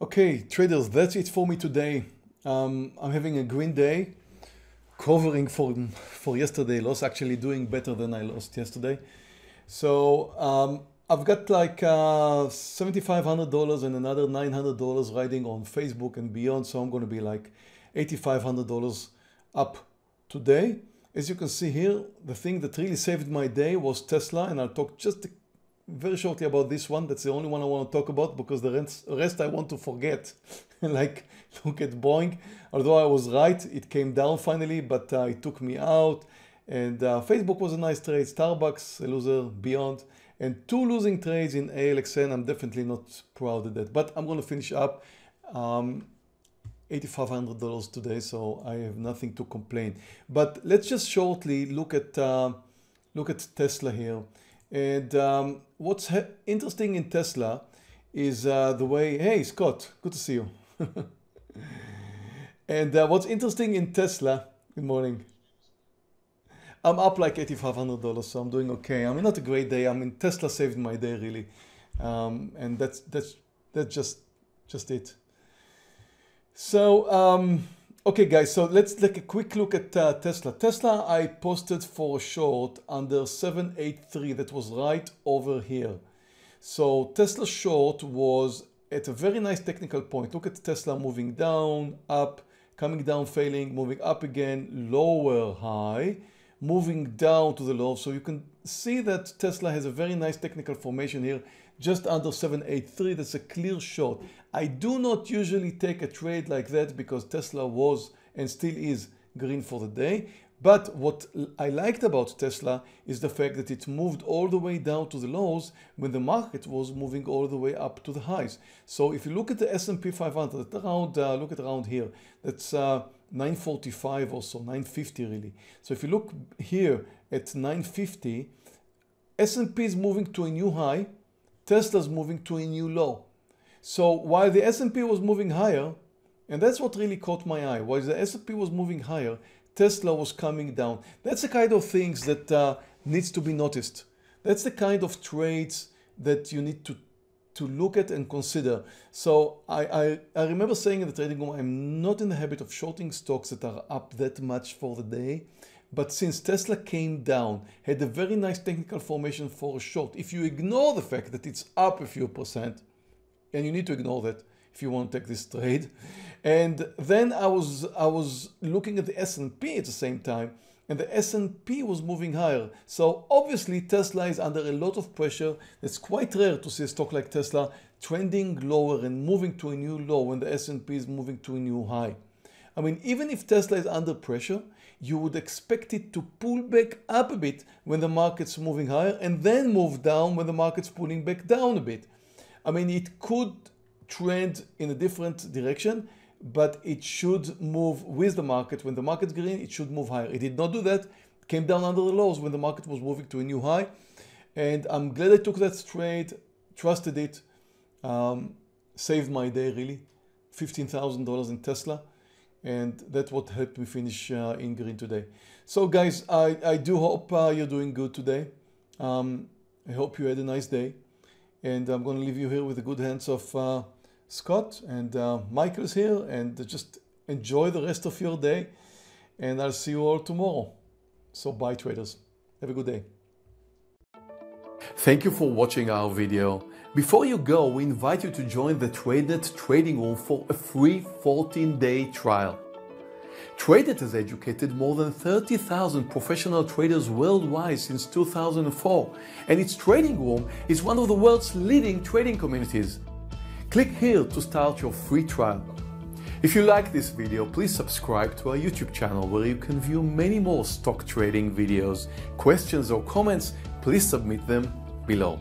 Okay, traders, that's it for me today. Um, I'm having a green day, covering for for yesterday loss, actually doing better than I lost yesterday. So um, I've got like uh, $7,500 and another $900 riding on Facebook and beyond. So I'm going to be like $8,500 up today. As you can see here, the thing that really saved my day was Tesla. And I'll talk just very shortly about this one. That's the only one I want to talk about because the rest, I want to forget. like look at Boeing. Although I was right, it came down finally, but uh, it took me out. And uh, Facebook was a nice trade. Starbucks, a loser, Beyond and two losing trades in ALXN. I'm definitely not proud of that, but I'm going to finish up um, $8,500 today, so I have nothing to complain. But let's just shortly look at uh, look at Tesla here. And um, what's interesting in Tesla is uh, the way, hey Scott, good to see you. and uh, what's interesting in Tesla, good morning. I'm up like $8,500, so I'm doing okay. I mean, not a great day. I mean, Tesla saved my day really. Um, and that's, that's, that's just, just it. So, um, okay guys, so let's take a quick look at uh, Tesla. Tesla, I posted for a short under 783 that was right over here. So Tesla short was at a very nice technical point. Look at Tesla moving down, up, coming down, failing, moving up again, lower high moving down to the low. So you can see that Tesla has a very nice technical formation here, just under 783. That's a clear short. I do not usually take a trade like that because Tesla was and still is green for the day. But what I liked about Tesla is the fact that it moved all the way down to the lows when the market was moving all the way up to the highs. So if you look at the S&P 500, around, uh, look at around here, that's uh, 945 or so, 950 really. So if you look here at 950, S&P is moving to a new high, Tesla's moving to a new low. So while the S&P was moving higher, and that's what really caught my eye, while the S&P was moving higher, Tesla was coming down. That's the kind of things that uh, needs to be noticed. That's the kind of trades that you need to to look at and consider. So I, I, I, remember saying in the trading room, I'm not in the habit of shorting stocks that are up that much for the day. But since Tesla came down, had a very nice technical formation for a short, if you ignore the fact that it's up a few percent, and you need to ignore that if you want to take this trade. And then I was, I was looking at the S&P at the same time, and the S&P was moving higher. So obviously Tesla is under a lot of pressure. It's quite rare to see a stock like Tesla trending lower and moving to a new low when the S&P is moving to a new high. I mean, even if Tesla is under pressure, you would expect it to pull back up a bit when the market's moving higher and then move down when the market's pulling back down a bit. I mean, it could trend in a different direction but it should move with the market. When the market's green, it should move higher. It did not do that. Came down under the lows when the market was moving to a new high. And I'm glad I took that trade, trusted it, um, saved my day really. $15,000 in Tesla. And that's what helped me finish uh, in green today. So guys, I, I do hope uh, you're doing good today. Um, I hope you had a nice day. And I'm going to leave you here with the good hands of uh, Scott and uh, Michael is here and just enjoy the rest of your day and I'll see you all tomorrow. So bye traders. Have a good day. Thank you for watching our video. Before you go, we invite you to join the TradeNet trading room for a free 14-day trial. TradeNet has educated more than 30,000 professional traders worldwide since 2004, and its trading room is one of the world's leading trading communities. Click here to start your free trial. If you like this video, please subscribe to our YouTube channel where you can view many more stock trading videos. Questions or comments, please submit them below.